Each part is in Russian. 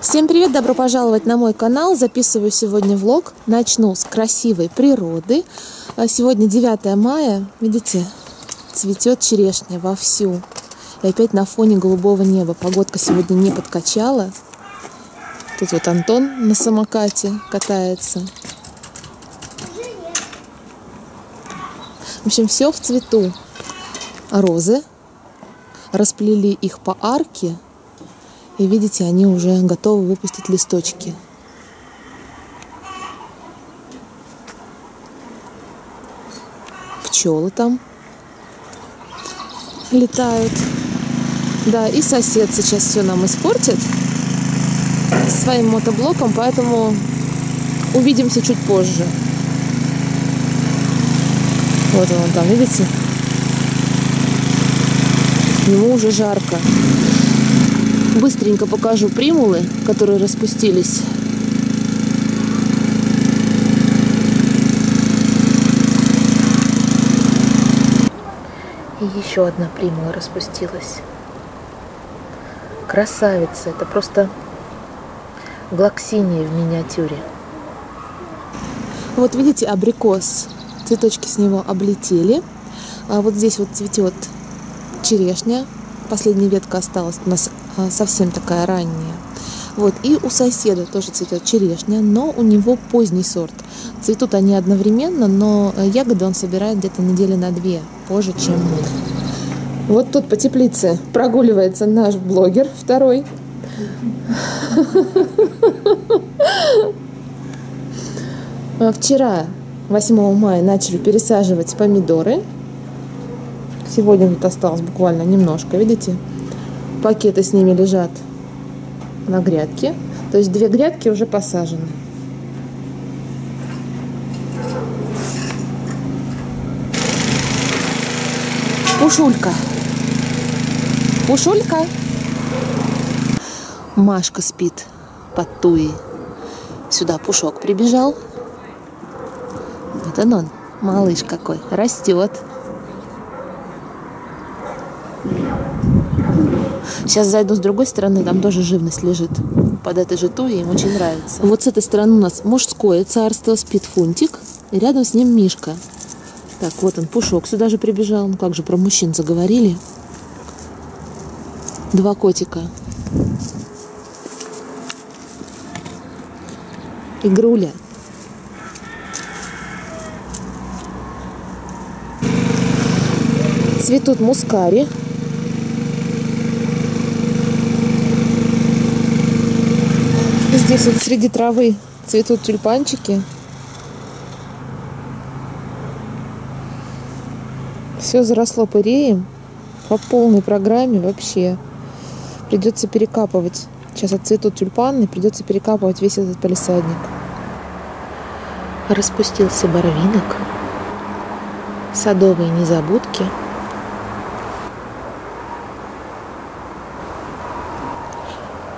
Всем привет, добро пожаловать на мой канал. Записываю сегодня влог. Начну с красивой природы. А Сегодня 9 мая. Видите, цветет черешня вовсю. И опять на фоне голубого неба. Погодка сегодня не подкачала. Тут вот Антон на самокате катается. В общем, все в цвету. Розы. Расплели их по арке. И видите, они уже готовы выпустить листочки. Пчелы там летают. Да, и сосед сейчас все нам испортит своим мотоблоком, поэтому увидимся чуть позже. Вот он там, видите? Ему уже жарко. Быстренько покажу примулы, которые распустились. И еще одна примула распустилась. Красавица. Это просто глоксиния в миниатюре. Вот видите, абрикос. Цветочки с него облетели. А вот здесь вот цветет черешня. Последняя ветка осталась у нас совсем такая ранняя. Вот. И у соседа тоже цветет черешня, но у него поздний сорт. Цветут они одновременно, но ягоды он собирает где-то недели на две позже, чем мы. Вот тут по теплице прогуливается наш блогер второй. А Вчера, 8 мая, начали пересаживать помидоры. Сегодня тут осталось буквально немножко, видите? Пакеты с ними лежат на грядке. То есть две грядки уже посажены. Пушулька. Пушулька. Машка спит под туей. Сюда Пушок прибежал. Вот он он, малыш какой, растет. Сейчас зайду с другой стороны, там тоже живность лежит. Под этой же туей им очень нравится. Вот с этой стороны у нас мужское царство, спит Фунтик. И рядом с ним Мишка. Так, вот он, Пушок сюда же прибежал. Ну как же, про мужчин заговорили. Два котика. Игруля. Цветут мускари. Здесь вот среди травы цветут тюльпанчики. Все заросло пыреем по полной программе вообще. Придется перекапывать. Сейчас отцветут тюльпаны, придется перекапывать весь этот палисадник. Распустился боровинок, садовые незабудки.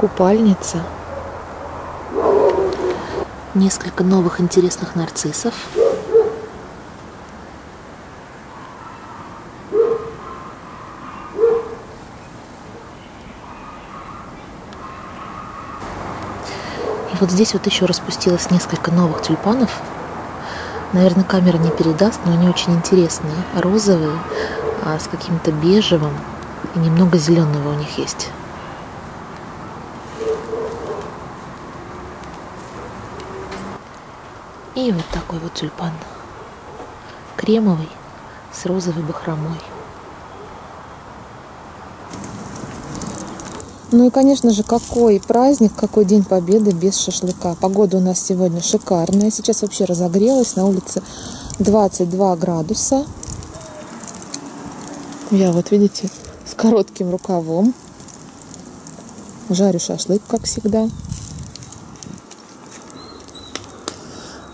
Купальница. Несколько новых интересных нарциссов. И вот здесь вот еще распустилось несколько новых тюльпанов. Наверное, камера не передаст, но они очень интересные. Розовые, а с каким-то бежевым и немного зеленого у них есть. И вот такой вот тюльпан. Кремовый с розовой бахромой. Ну и, конечно же, какой праздник, какой День Победы без шашлыка. Погода у нас сегодня шикарная. Сейчас вообще разогрелась. На улице 22 градуса. Я вот, видите, с коротким рукавом. Жарю шашлык, как всегда.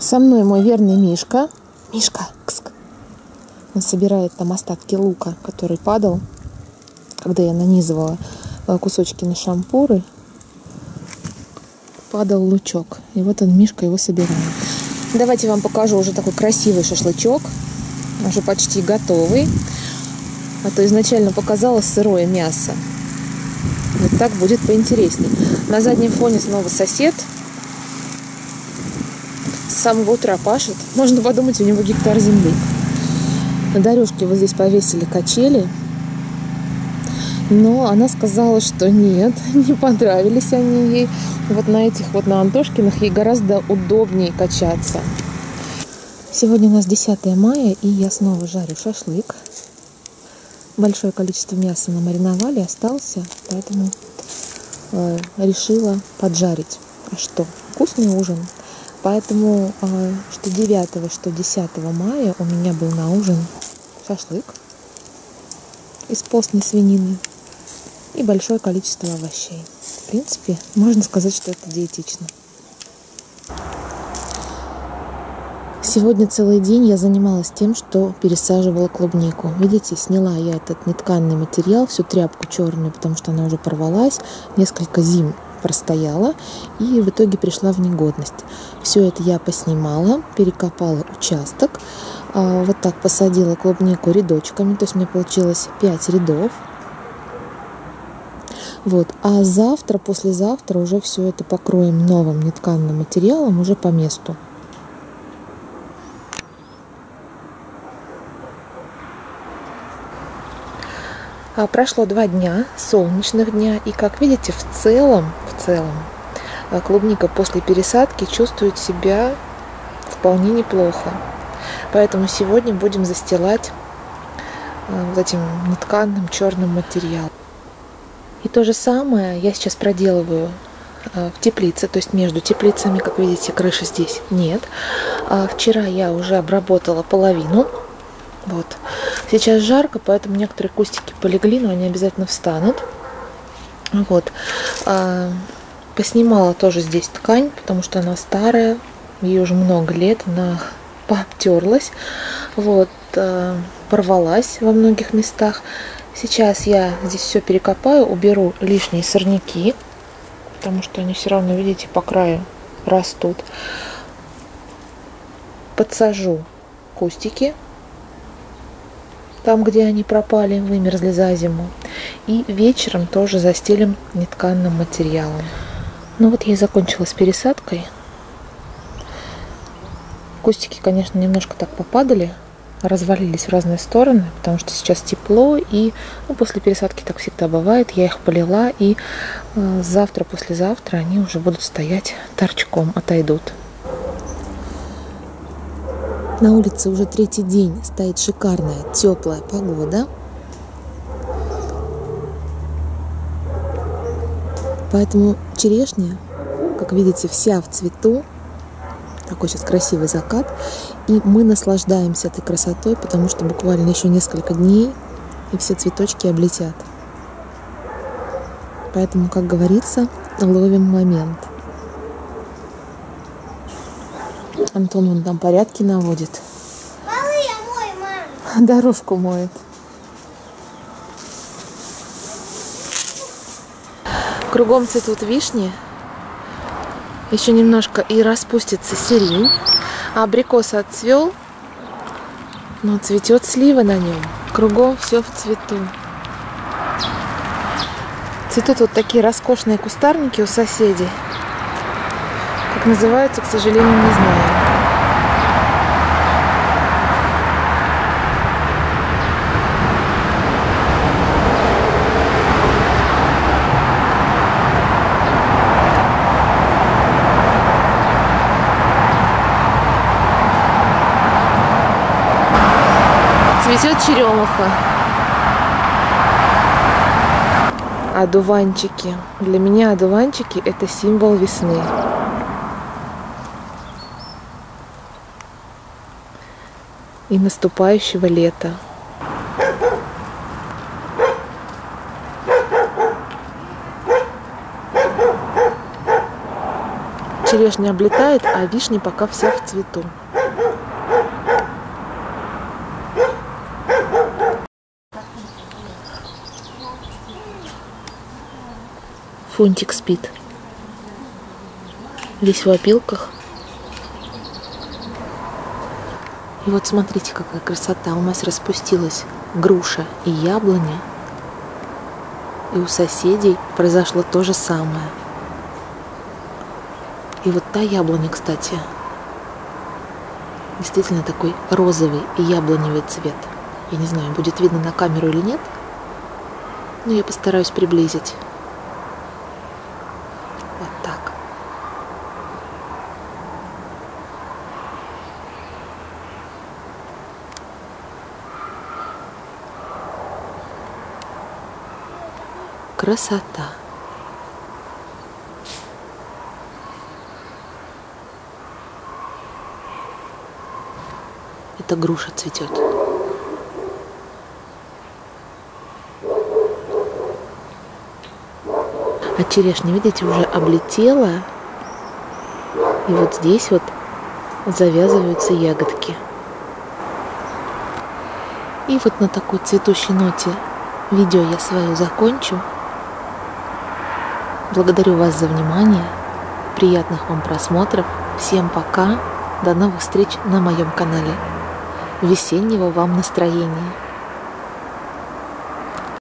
Со мной мой верный Мишка. Мишка, кск. Он собирает там остатки лука, который падал, когда я нанизывала э, кусочки на шампуры. Падал лучок. И вот он, Мишка, его собирает. Давайте вам покажу уже такой красивый шашлычок. Уже почти готовый. А то изначально показала сырое мясо. Вот так будет поинтереснее. На заднем фоне снова сосед. Самого утра пашет. Можно подумать, у него гектар земли. На дорожке вот здесь повесили качели. Но она сказала, что нет, не понравились они ей. Вот на этих вот на Антошкиных ей гораздо удобнее качаться. Сегодня у нас 10 мая, и я снова жарю шашлык. Большое количество мяса намариновали, остался, поэтому э, решила поджарить. А что? Вкусный ужин. Поэтому э, что 9, что 10 мая у меня был на ужин шашлык из постной свинины и большое количество овощей. В принципе, можно сказать, что это диетично. Сегодня целый день я занималась тем, что пересаживала клубнику. Видите, сняла я этот нетканный материал, всю тряпку черную, потому что она уже порвалась, несколько зим простояла и в итоге пришла в негодность. Все это я поснимала, перекопала участок, а, вот так посадила клубнику рядочками, то есть мне получилось 5 рядов. Вот. А завтра, послезавтра уже все это покроем новым нетканным материалом уже по месту. Прошло два дня, солнечных дня, и как видите, в целом, в целом, а, клубника после пересадки чувствует себя вполне неплохо. Поэтому сегодня будем застилать а, вот этим нетканным черным материалом. И то же самое я сейчас проделываю в теплице, то есть между теплицами, как видите, крыши здесь нет. Вчера я уже обработала половину вот. Сейчас жарко, поэтому некоторые кустики полегли, но они обязательно встанут. Вот. А, поснимала тоже здесь ткань, потому что она старая, ей уже много лет, она пообтерлась, вот, а, порвалась во многих местах. Сейчас я здесь все перекопаю, уберу лишние сорняки, потому что они все равно, видите, по краю растут. Подсажу кустики там, где они пропали, вымерзли за зиму. И вечером тоже застелим нетканным материалом. Ну вот я и закончила с пересадкой. Кустики, конечно, немножко так попадали, развалились в разные стороны, потому что сейчас тепло, и ну, после пересадки так всегда бывает. Я их полила, и э, завтра, послезавтра они уже будут стоять торчком, отойдут. На улице уже третий день стоит шикарная теплая погода. Поэтому черешня, как видите, вся в цвету. Такой сейчас красивый закат. И мы наслаждаемся этой красотой, потому что буквально еще несколько дней, и все цветочки облетят. Поэтому, как говорится, ловим момент. Антон он там порядки наводит. Мой, мам. Дорожку моет. Кругом цветут вишни. Еще немножко и распустится сирень. А абрикос отцвел. Но цветет слива на нем. Кругом все в цвету. Цветут вот такие роскошные кустарники у соседей. Как называются, к сожалению, не знаю. Цветет черемуха. Одуванчики. Для меня одуванчики это символ весны. И наступающего лета. Черешня облетает, а вишни пока вся в цвету. Фунтик спит. Весь в опилках. И вот смотрите, какая красота. У нас распустилась груша и яблоня. И у соседей произошло то же самое. И вот та яблоня, кстати, действительно такой розовый и яблоневый цвет. Я не знаю, будет видно на камеру или нет, но я постараюсь приблизить. Вот так. Красота. Это груша цветет. А черешня, видите, уже облетела. И вот здесь вот завязываются ягодки. И вот на такой цветущей ноте видео я свое закончу. Благодарю вас за внимание. Приятных вам просмотров. Всем пока. До новых встреч на моем канале. Весеннего вам настроения.